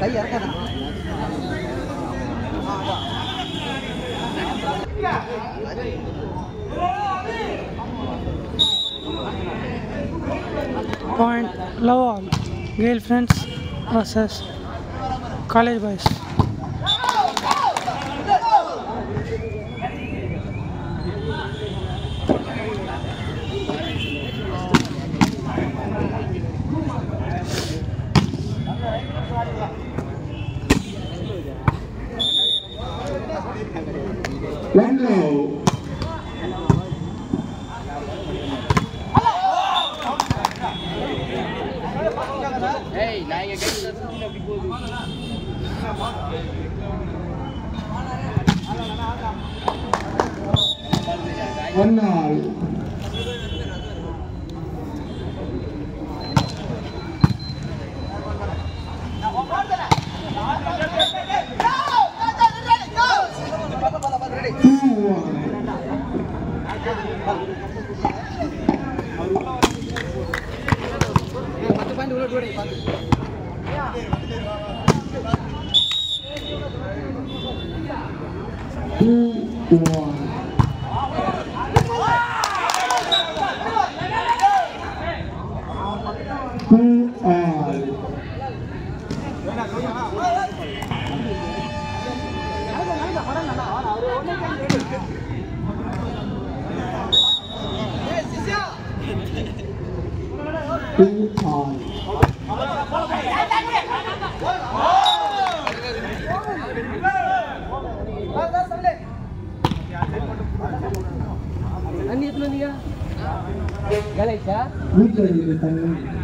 கை இறக்காத Point love all girlfriends versus college boys. Landline. Two one. という歌に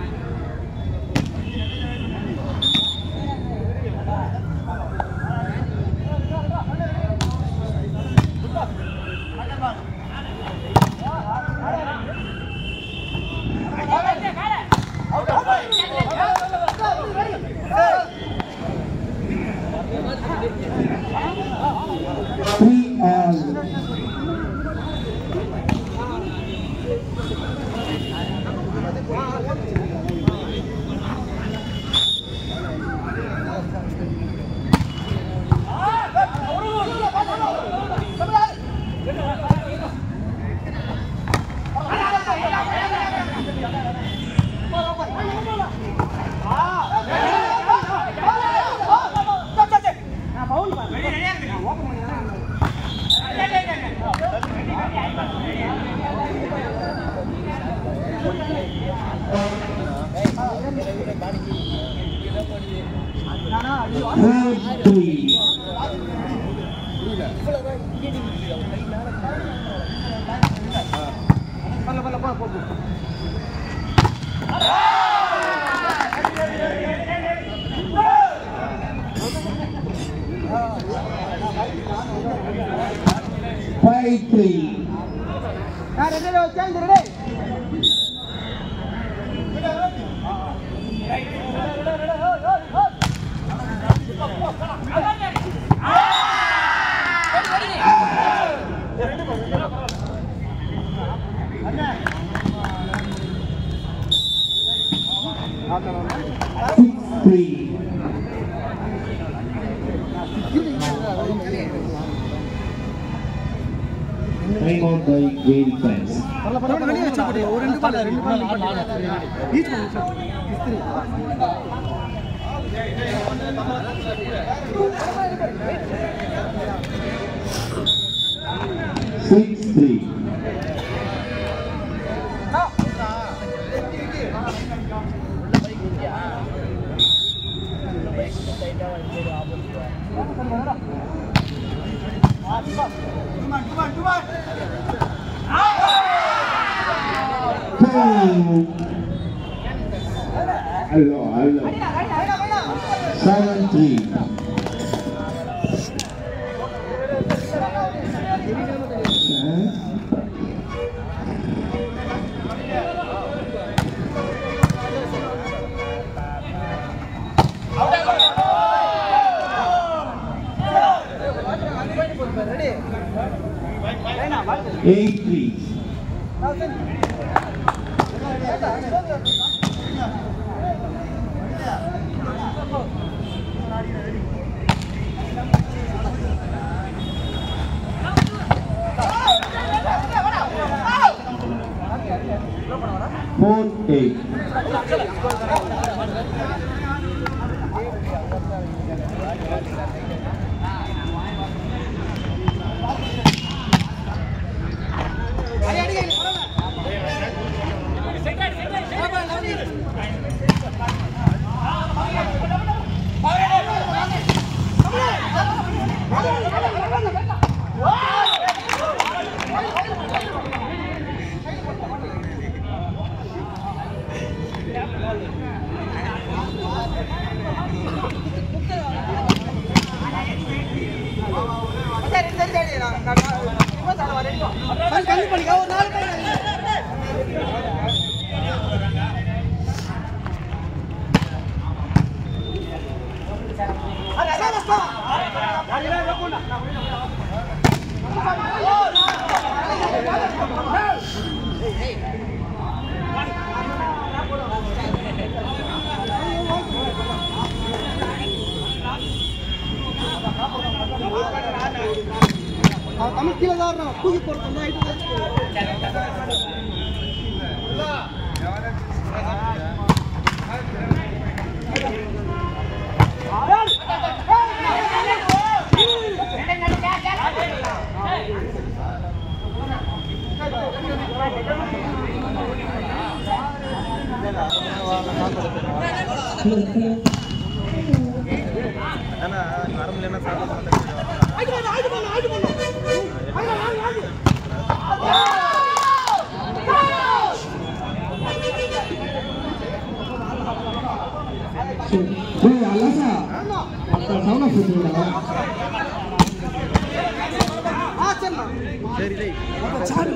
Five three. Six three. Each பண்ணி இஸ்திரி Six three. 8-3. தமிழ் கீழே தான் வர்றான். தூக்கி போட்டு சரி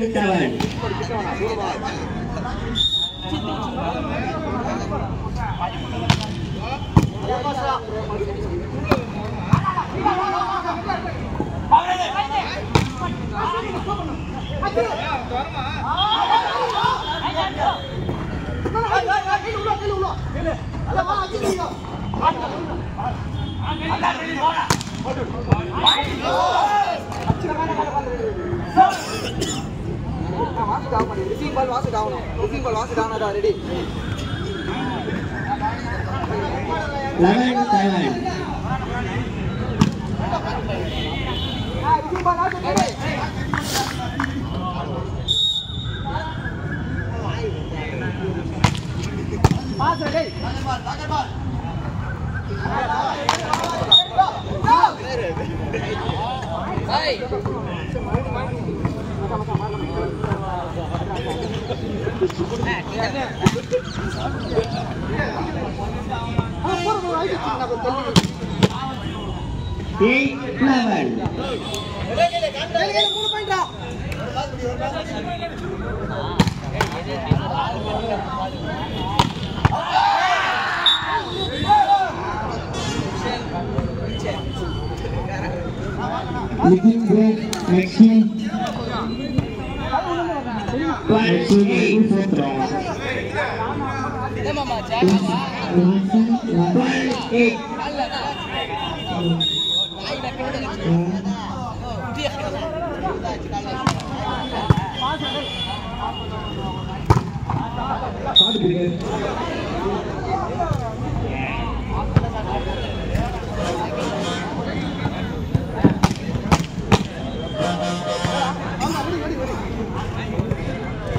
நிக்கிறவன் Eleven, eleven. Hai, jumpa lagi. Ready Eleven seven. Pass ready Eight eleven. மூணு பாயிண்டா looking for action. Action looking for throw. Hard player.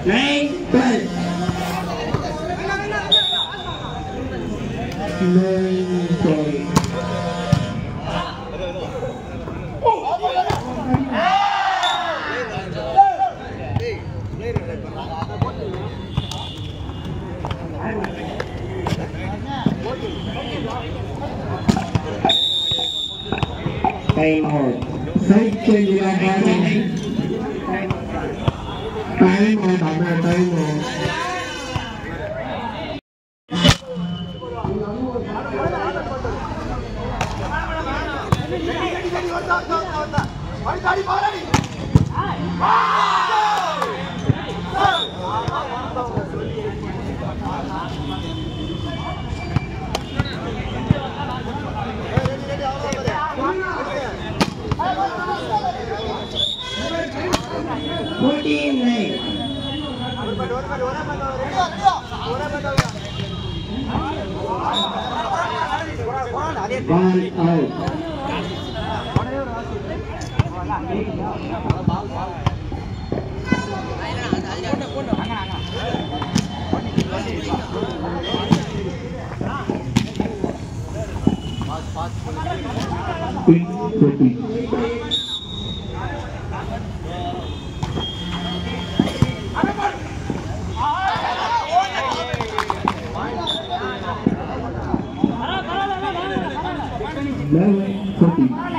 零分。来来来来来来来来来 Martín.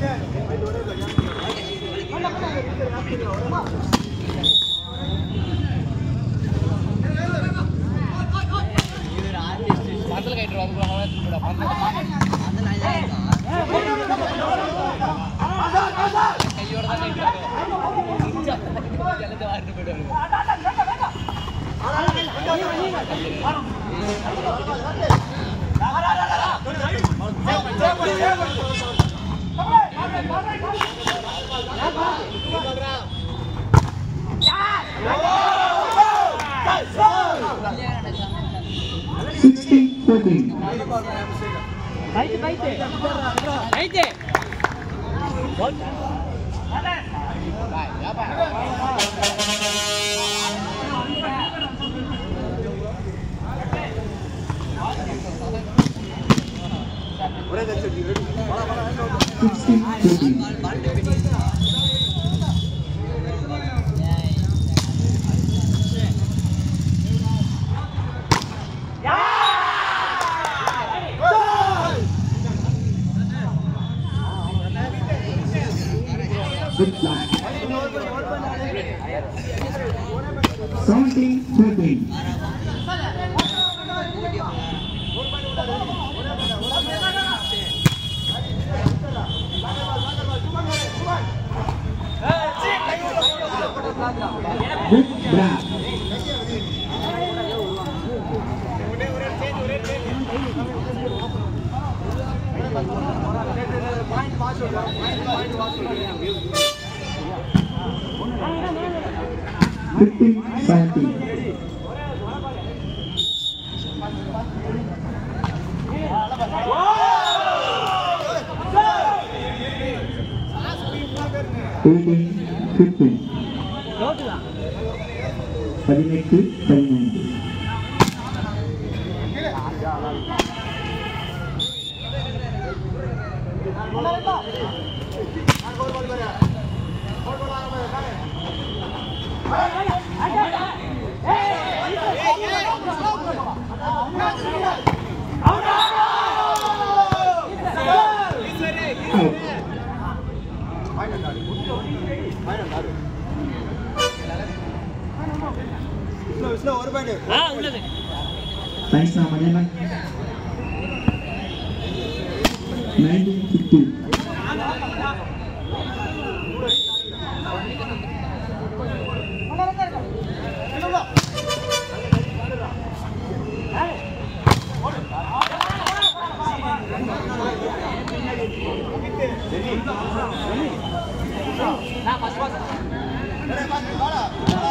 Sixteen fourteen. Baite, baite. Baite. What? good life. 17 13. Good thanks నా money Nah, pas-pas. Pas-pas.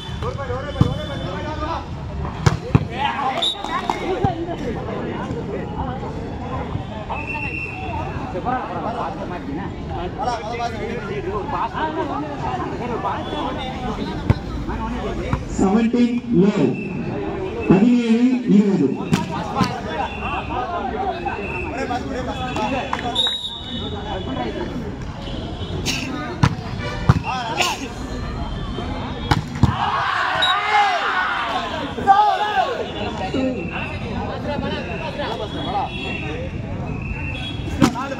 17 low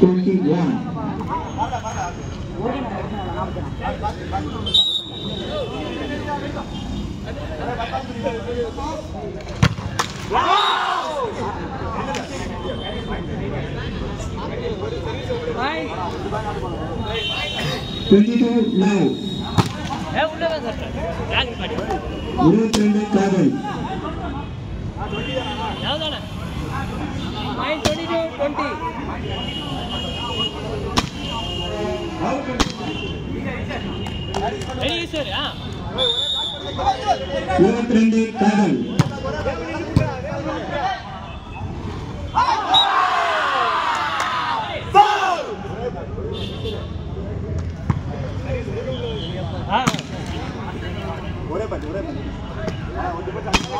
twenty one seventeen eighteen twenty one nineteen twenty one live twenty one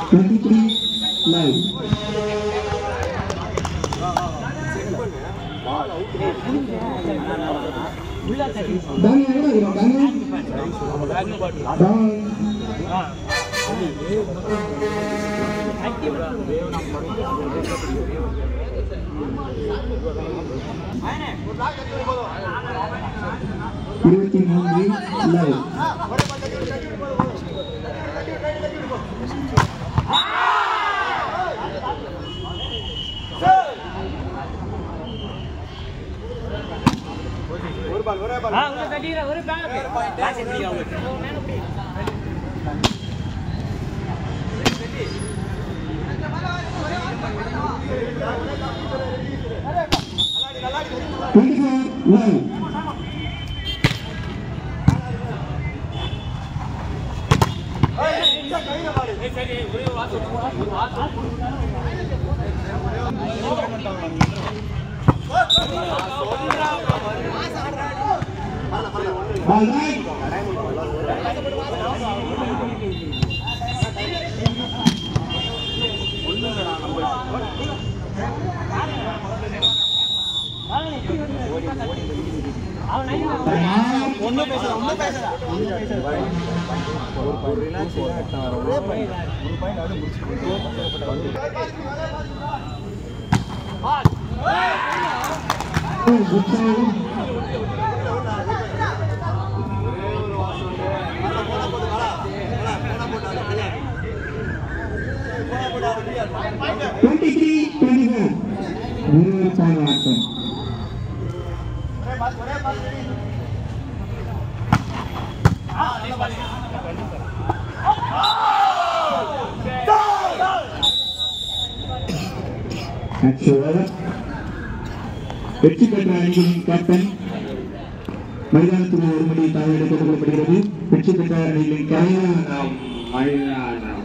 twenty two live இருபத்தி ரெண்டு காதல் இருபத்தி ரெண்டு காதல் twenty three live Danny எங்க இருக்கிறோம் Danny Danny இருபத்தி மூன்று லைவ் 24 love. Ball right. Time. ஒன்றும் பேசல ஒன்றும் பேசல ஒன்றும் பேசல Oh, good twenty three twenty four गुरुवार चार वाटतं अच्छा அணியின் கேப்டன் மைதானத்துக்கு ஒரு மணி தாழ்வு எடுத்துக் கொள்ளப்படுகிறது. வெற்றி பெற்ற அணியின் கரையான மைதானம்